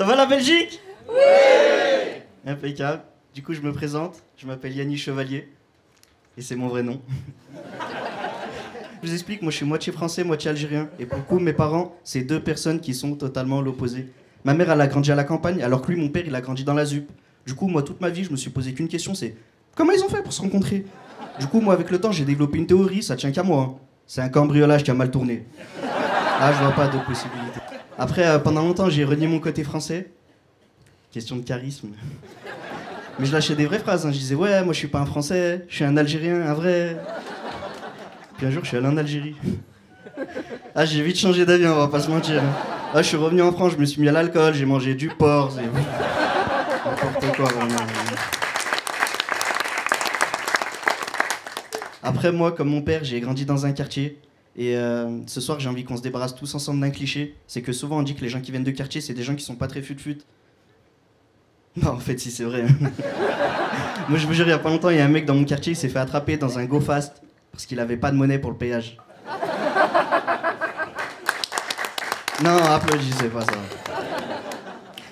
Ça va la Belgique? Oui Impeccable. Du coup, je me présente. Je m'appelle Yannis Chevalier. Et c'est mon vrai nom. je vous explique, moi je suis moitié français, moitié algérien. Et pour coup, mes parents, c'est deux personnes qui sont totalement l'opposé. Ma mère, elle a grandi à la campagne, alors que lui, mon père, il a grandi dans la ZUP. Du coup, moi, toute ma vie, je me suis posé qu'une question, c'est comment ils ont fait pour se rencontrer? Du coup, moi, avec le temps, j'ai développé une théorie, ça tient qu'à moi. hein. C'est un cambriolage qui a mal tourné. Ah, je vois pas de possibilité. Après, euh, pendant longtemps, j'ai renié mon côté français. Question de charisme. Mais je lâchais des vraies phrases. hein. Je disais, ouais, moi je suis pas un français, je suis un Algérien, un vrai. Puis un jour, je suis allé en Algérie. Ah, j'ai vite changé d'avis, on va pas se mentir. hein. Ah, je suis revenu en France, je me suis mis à l'alcool, j'ai mangé du porc. N'importe quoi, vraiment. Après, moi, comme mon père, j'ai grandi dans un quartier. Et euh, ce soir, j'ai envie qu'on se débarrasse tous ensemble d'un cliché. C'est que souvent, on dit que les gens qui viennent de quartier, c'est des gens qui sont pas très fut-fut. Non, en fait, si, c'est vrai. Moi, je vous jure, il y a pas longtemps, il y a un mec dans mon quartier, il s'est fait attraper dans un go fast parce qu'il avait pas de monnaie pour le péage. Non, applaudissez pas ça.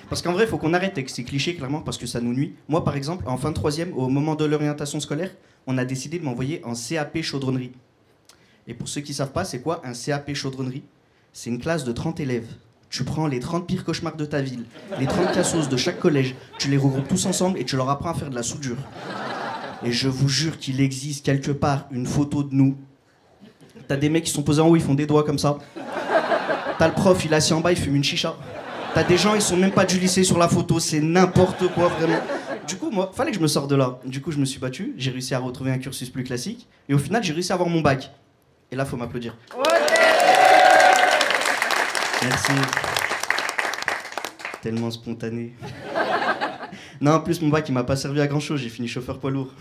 Parce qu'en vrai, il faut qu'on arrête avec ces clichés, clairement, parce que ça nous nuit. Moi, par exemple, en fin de troisième, au moment de l'orientation scolaire, on a décidé de m'envoyer en CAP chaudronnerie. Et pour ceux qui savent pas, c'est quoi un CAP chaudronnerie? C'est une classe de 30 élèves. Tu prends les 30 pires cauchemars de ta ville, les 30 cassos de chaque collège, tu les regroupes tous ensemble et tu leur apprends à faire de la soudure. Et je vous jure qu'il existe quelque part une photo de nous. T'as des mecs qui sont posés en haut, ils font des doigts comme ça. T'as le prof, il est assis en bas, il fume une chicha. T'as des gens, ils sont même pas du lycée sur la photo, c'est n'importe quoi vraiment. Du coup, moi, fallait que je me sorte de là. Du coup, je me suis battu, j'ai réussi à retrouver un cursus plus classique, et au final, j'ai réussi à avoir mon bac. Et là, faut m'applaudir. Merci. Tellement spontané. Non, en plus, mon bac, il m'a pas servi à grand chose, j'ai fini chauffeur poids lourd.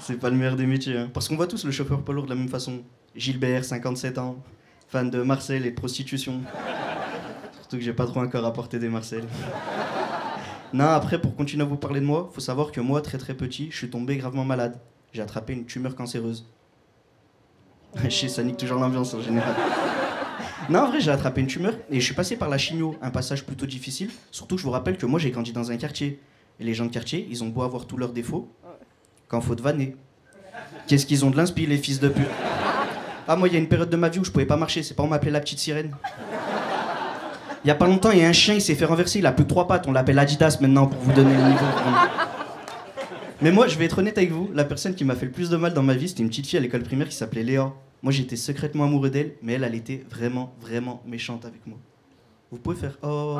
C'est pas le meilleur des métiers. hein. Parce qu'on voit tous le chauffeur poids lourd de la même façon. Gilbert, 57 ans, fan de Marcel et de prostitution. Surtout que j'ai pas trop à porter des Marcel. Non, après, pour continuer à vous parler de moi, faut savoir que moi, très très petit, je suis tombé gravement malade. J'ai attrapé une tumeur cancéreuse. Sais, ça nique toujours l'ambiance en général. Non, en vrai, j'ai attrapé une tumeur et je suis passé par la chimio, un passage plutôt difficile. Surtout je vous rappelle que moi, j'ai grandi dans un quartier. Et les gens de quartier, ils ont beau avoir tous leurs défauts, quand faut te vanner. Qu'est-ce qu'ils ont de l'inspi, les fils de pute? Ah, moi, il y a une période de ma vie où je pouvais pas marcher, c'est pas on m'appelait la petite sirène. Il y a pas longtemps, il y a un chien, il s'est fait renverser, il a plus que trois pattes, on l'appelle Adidas maintenant pour vous donner le niveau. Mais moi, je vais être honnête avec vous, la personne qui m'a fait le plus de mal dans ma vie, c'était une petite fille à l'école primaire qui s'appelait Léa. Moi, j'étais secrètement amoureux d'elle, mais elle, elle était vraiment, vraiment méchante avec moi. Vous pouvez faire Oh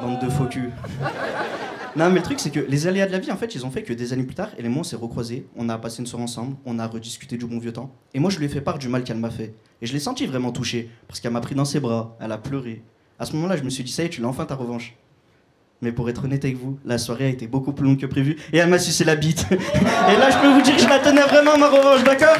Bande de faux cul. Non, mais le truc, c'est que les aléas de la vie, en fait, ils ont fait que des années plus tard, elle et moi, on s'est recroisés, on a passé une soirée ensemble, on a rediscuté du bon vieux temps. Et moi, je lui ai fait part du mal qu'elle m'a fait. Et je l'ai senti vraiment touché, parce qu'elle m'a pris dans ses bras, elle a pleuré. À ce moment-là, je me suis dit, ça y est, tu l'as enfin ta revanche. Mais pour être honnête avec vous, la soirée a été beaucoup plus longue que prévu, et elle m'a sucé la bite. et là, je peux vous dire que je la tenais vraiment, ma revanche, d'accord?